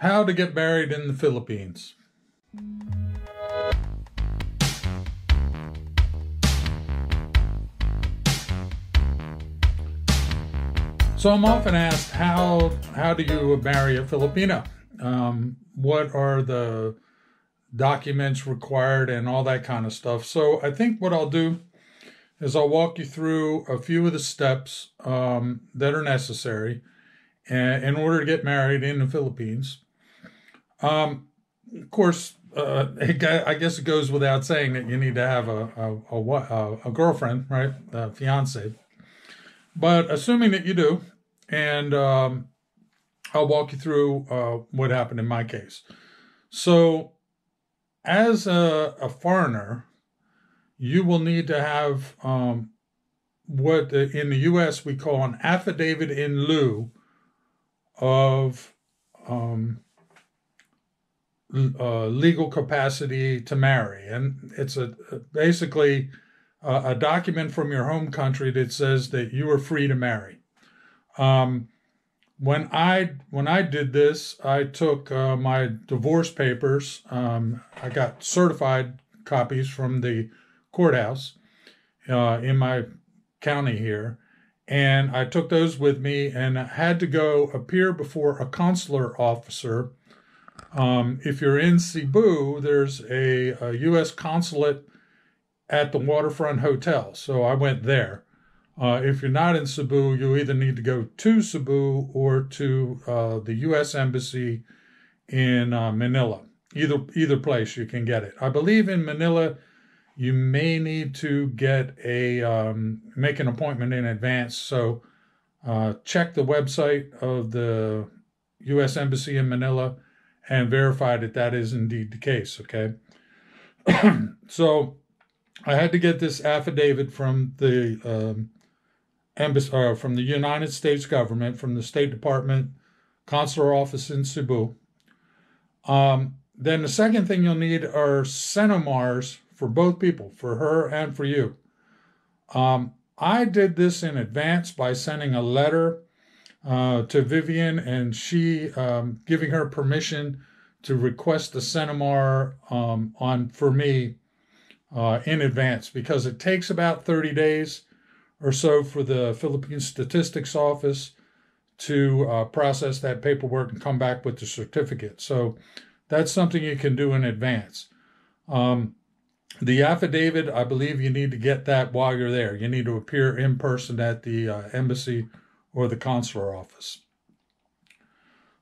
How to get married in the Philippines. So I'm often asked, how how do you marry a Filipino? Um, what are the documents required and all that kind of stuff. So I think what I'll do is I'll walk you through a few of the steps um, that are necessary in order to get married in the Philippines. Um, of course, uh, I guess it goes without saying that you need to have a a, a, a girlfriend, right, a fiance. But assuming that you do, and um, I'll walk you through uh, what happened in my case. So, as a, a foreigner, you will need to have um, what in the U.S. we call an affidavit in lieu of um, uh, legal capacity to marry, and it's a basically a, a, document from your home country that says that you are free to marry. Um, when I when I did this, I took uh, my divorce papers. Um, I got certified copies from the courthouse uh, in my county here, and I took those with me and had to go appear before a consular officer um, if you're in Cebu, there's a, a, U.S. consulate at the waterfront hotel. So I went there. Uh, if you're not in Cebu, you either need to go to Cebu or to uh, the U.S. Embassy in uh, Manila. Either either place you can get it. I believe in Manila, you may need to get a um, make an appointment in advance. So uh, check the website of the U.S. Embassy in Manila and verify that that is indeed the case. Okay. so I had to get this affidavit from the um, embassy, uh, from the United States government, from the State Department consular office in Cebu. Um, then the second thing you'll need are CENOMARs for both people, for her and for you. Um, I did this in advance by sending a letter uh, to Vivian and she um, giving her permission to request the CENOMAR um, on for me uh, in advance because it takes about 30 days or so for the Philippine Statistics Office to uh, process that paperwork and come back with the certificate. So that's something you can do in advance. Um, the affidavit, I believe you need to get that while you're there. You need to appear in person at the uh, embassy or the consular office.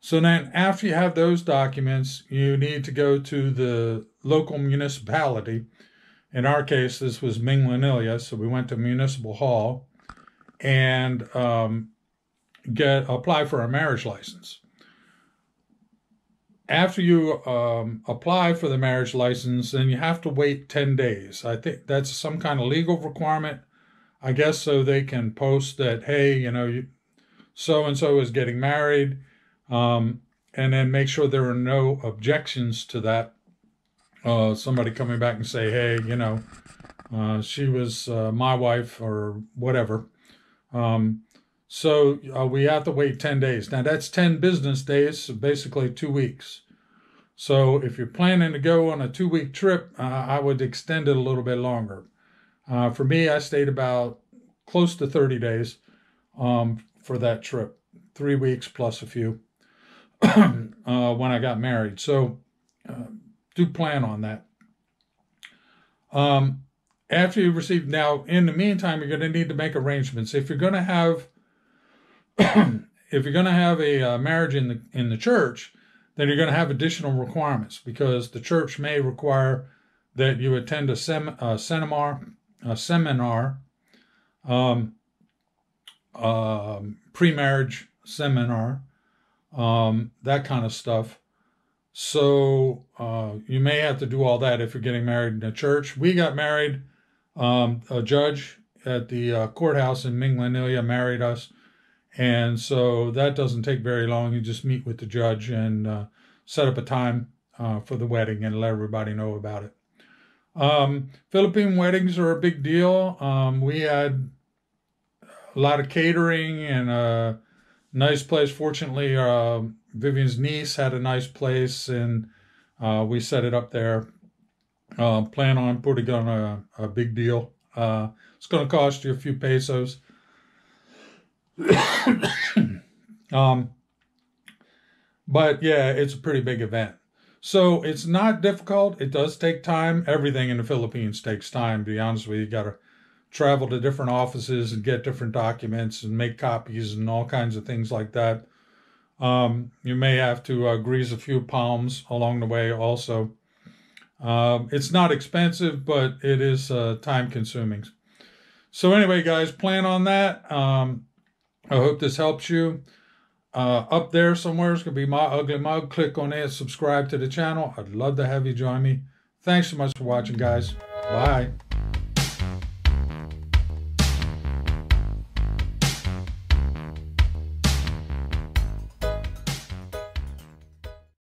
So then, after you have those documents, you need to go to the local municipality. In our case, this was Minglanilla, so we went to Municipal Hall and um, get apply for a marriage license. After you um, apply for the marriage license, then you have to wait 10 days. I think that's some kind of legal requirement, I guess, so they can post that, hey, you know, you, so and so is getting married, um, and then make sure there are no objections to that. Uh, somebody coming back and say, hey, you know, uh, she was uh, my wife or whatever. Um, so uh, we have to wait 10 days. Now that's 10 business days, so basically two weeks. So if you're planning to go on a two week trip, uh, I would extend it a little bit longer. Uh, for me, I stayed about close to 30 days um, for that trip, three weeks plus a few uh, when I got married. So uh, do plan on that. Um, after you receive, now in the meantime, you're going to need to make arrangements. If you're going to have, if you're going to have a uh, marriage in the in the church, then you're going to have additional requirements because the church may require that you attend a, sem- a seminar, a seminar, um, um, pre-marriage seminar, um, that kind of stuff. So uh, you may have to do all that if you're getting married in a church. We got married. Um, a judge at the uh, courthouse in Minglanilla married us. And so that doesn't take very long. You just meet with the judge and uh, set up a time uh, for the wedding and let everybody know about it. Um, Philippine weddings are a big deal. Um, we had a lot of catering and a nice place. Fortunately, uh, Vivian's niece had a nice place, and uh, we set it up there. Uh, plan on putting on a, a big deal. Uh, it's going to cost you a few pesos. um, but yeah, it's a pretty big event. So it's not difficult. It does take time. Everything in the Philippines takes time, to be honest with you. You got to travel to different offices and get different documents and make copies and all kinds of things like that. Um, you may have to uh, grease a few palms along the way also. Um, it's not expensive, but it is uh, time consuming. So, anyway, guys, plan on that. Um, I hope this helps you. Uh, up there somewhere is going to be my ugly mug. Click on it, subscribe to the channel. I'd love to have you join me. Thanks so much for watching, guys. Bye.